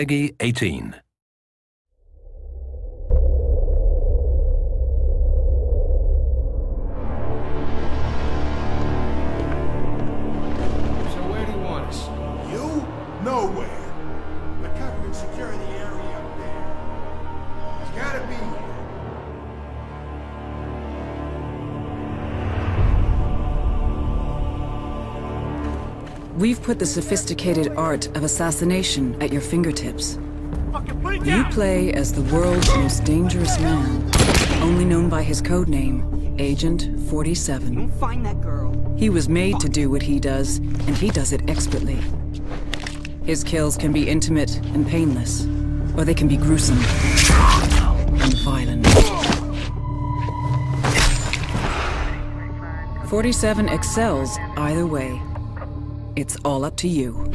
Peggy 18. So where do you want us? You? Nowhere. We're covering security area up there. It's gotta be We've put the sophisticated art of assassination at your fingertips. You play as the world's most dangerous man, only known by his code name, Agent 47. Don't Find that girl. He was made to do what he does, and he does it expertly. His kills can be intimate and painless, or they can be gruesome and violent. 47 excels either way. It's all up to you.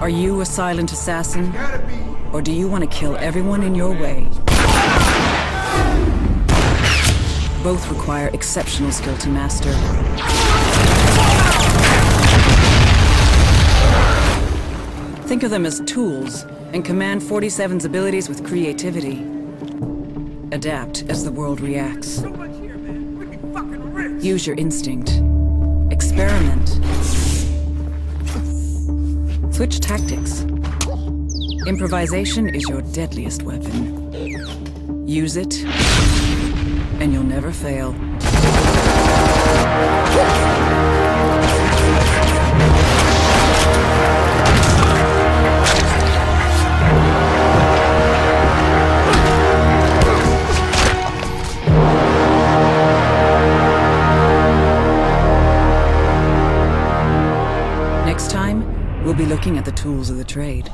Are you a silent assassin, or do you want to kill everyone in your way? Both require exceptional skill to master. Think of them as tools, and command 47's abilities with creativity. Adapt as the world reacts. Use your instinct. Experiment. Switch tactics. Improvisation is your deadliest weapon. Use it, and you'll never fail. Next time, we'll be looking at the tools of the trade.